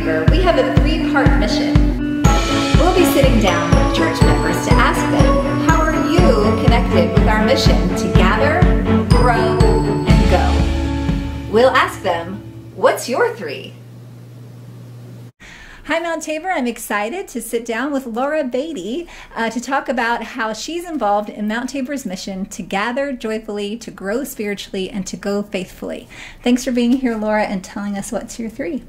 We have a three part mission. We'll be sitting down with church members to ask them, How are you connected with our mission to gather, grow, and go? We'll ask them, What's your three? Hi, Mount Tabor. I'm excited to sit down with Laura Beaty uh, to talk about how she's involved in Mount Tabor's mission to gather joyfully, to grow spiritually, and to go faithfully. Thanks for being here, Laura, and telling us what's your three.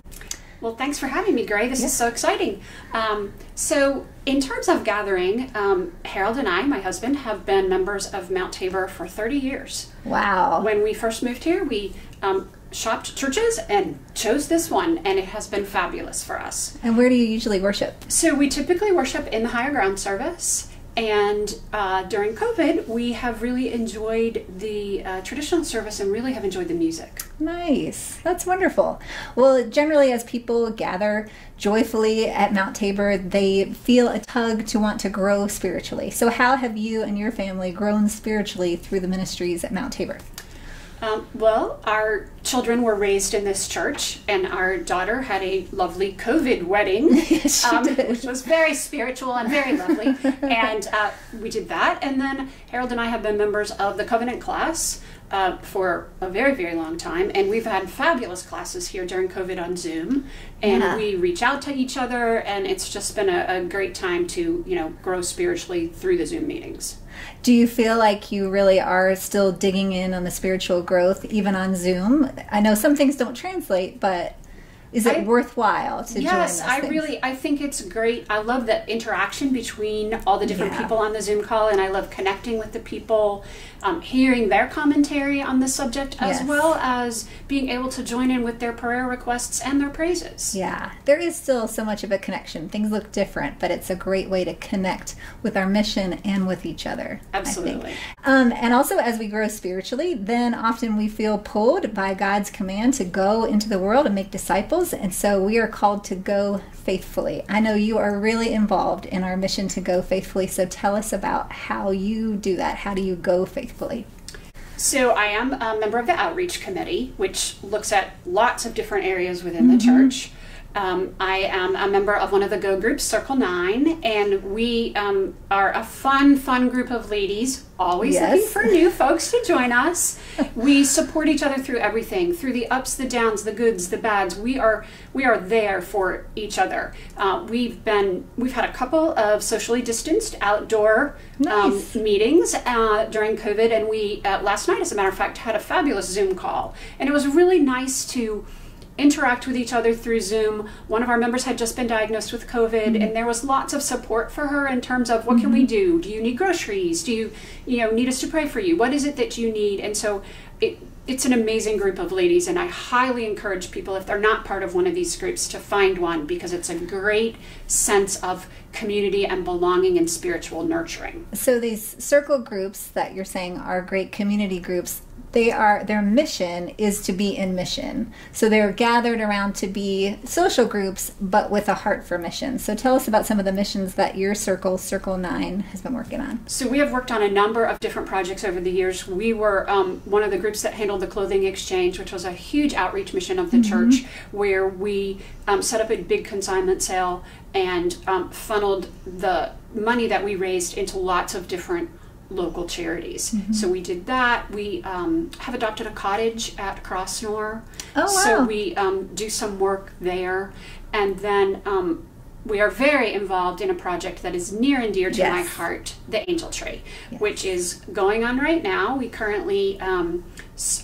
Well, thanks for having me, Gray. This yeah. is so exciting. Um, so, in terms of gathering, um, Harold and I, my husband, have been members of Mount Tabor for 30 years. Wow. When we first moved here, we um, shopped churches and chose this one, and it has been fabulous for us. And where do you usually worship? So we typically worship in the higher ground service. And uh, during COVID, we have really enjoyed the uh, traditional service and really have enjoyed the music. Nice. That's wonderful. Well, generally, as people gather joyfully at Mount Tabor, they feel a tug to want to grow spiritually. So, how have you and your family grown spiritually through the ministries at Mount Tabor? Um, well, our children were raised in this church, and our daughter had a lovely COVID wedding, yes, um, which was very spiritual and very lovely. and uh, we did that. And then Harold and I have been members of the Covenant class uh, for a very, very long time. And we've had fabulous classes here during COVID on Zoom. And yeah. we reach out to each other, and it's just been a, a great time to, you know, grow spiritually through the Zoom meetings. Do you feel like you really are still digging in on the spiritual growth, even on Zoom? I know some things don't translate, but is it I, worthwhile to yes, join? Yes, I really I think it's great. I love the interaction between all the different yeah. people on the Zoom call, and I love connecting with the people, um, hearing their commentary on the subject, as yes. well as being able to join in with their prayer requests and their praises. Yeah, there is still so much of a connection. Things look different, but it's a great way to connect with our mission and with each other. Absolutely. Um, and also, as we grow spiritually, then often we feel pulled by God's command to go into the world and make disciples and so we are called to go faithfully. I know you are really involved in our mission to go faithfully, so tell us about how you do that. How do you go faithfully? So, I am a member of the Outreach Committee, which looks at lots of different areas within mm-hmm. the church. Um, I am a member of one of the Go groups, Circle Nine, and we um, are a fun, fun group of ladies, always yes. looking for new folks to join us. we support each other through everything, through the ups, the downs, the goods, the bads. We are we are there for each other. Uh, we've been we've had a couple of socially distanced outdoor um, nice. um, meetings uh, during COVID, and we uh, last night, as a matter of fact, had a fabulous Zoom call, and it was really nice to interact with each other through Zoom. One of our members had just been diagnosed with COVID, mm-hmm. and there was lots of support for her in terms of what mm-hmm. can we mm-hmm. do? Do you need groceries? Do you, you know, need us to pray for you? What is it that you need? And so it, it's an amazing group of ladies, and I highly encourage people, if they're not part of one of these groups, to find one because it's a great sense of community and belonging and spiritual nurturing. So, these circle groups that you're saying are great community groups they are their mission is to be in mission. So they're gathered around to be social groups but with a heart for mission. So tell us about some of the missions that your circle circle 9 has been working on. So we have worked on a number of different projects over the years. We were um, one of the groups that handled the clothing exchange which was a huge outreach mission of the mm-hmm. church where we um, set up a big consignment sale and um, funneled the money that we raised into lots of different local charities. Mm-hmm. So we did that. We um, have adopted a cottage at Crossnore. Oh, wow. So we um, do some work there. And then um, we are very involved in a project that is near and dear to yes. my heart, the Angel Tree, yes. which is going on right now. We currently um,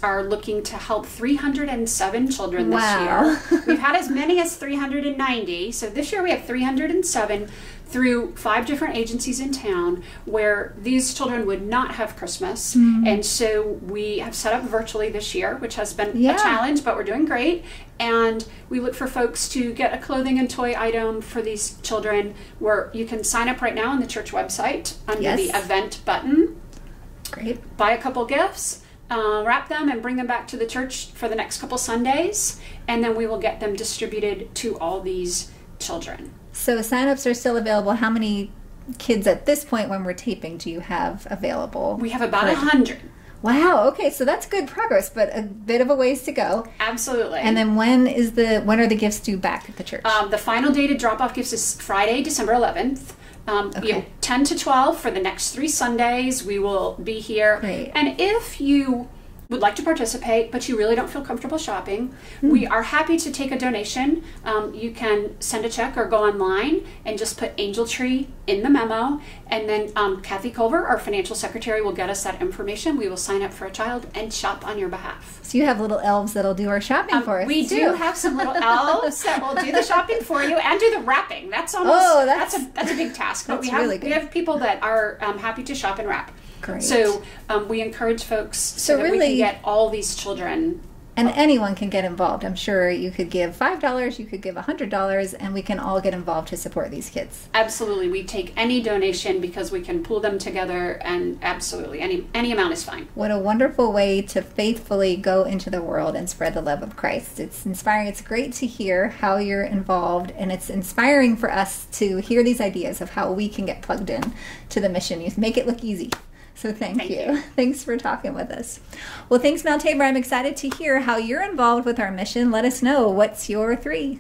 are looking to help 307 children wow. this year. We've had as many as 390. So this year we have 307 through five different agencies in town where these children would not have Christmas. Mm-hmm. And so we have set up virtually this year, which has been yeah. a challenge, but we're doing great. And we look for folks to get a clothing and toy item for these children where you can sign up right now on the church website under yes. the event button. Great. Buy a couple gifts. Uh, wrap them and bring them back to the church for the next couple Sundays, and then we will get them distributed to all these children. So signups are still available. How many kids at this point when we're taping do you have available? We have about a hundred. Wow. Okay, so that's good progress, but a bit of a ways to go. Absolutely. And then when is the when are the gifts due back at the church? Um, the final day to drop off gifts is Friday, December 11th. Um, you know, Okay. 10 to 12 for the next three Sundays. We will be here. Great. And if you would like to participate, but you really don't feel comfortable shopping, Hmm. we are happy to take a donation. Um, you can send a check or go online and just put Angel Tree in the memo. And then um, Kathy Culver, our financial secretary, will get us that information. We will sign up for a child and shop on your behalf. so you have little elves that'll do our shopping Um, for us. we too. do have some little elves that will do the shopping for you and do the wrapping. That's almost Oh, that's, that's- a that's a big task. But we that's have really we have people that are um, happy to shop and wrap. Great. So um, we encourage folks so, So that we really- can get all these children. And anyone can get involved. I'm sure you could give five dollars, you could give a hundred dollars, and we can all get involved to support these kids. Absolutely, we take any donation because we can pool them together, and absolutely any any amount is fine. What a wonderful way to faithfully go into the world and spread the love of Christ. It's inspiring. It's great to hear how you're involved, and it's inspiring for us to hear these ideas of how we can get plugged in to the mission. You make it look easy. So thank, Thank you. you. Thanks for talking with us. Well, thanks, Mount Tabor. I'm excited to hear how you're involved with our mission. Let us know what's your three.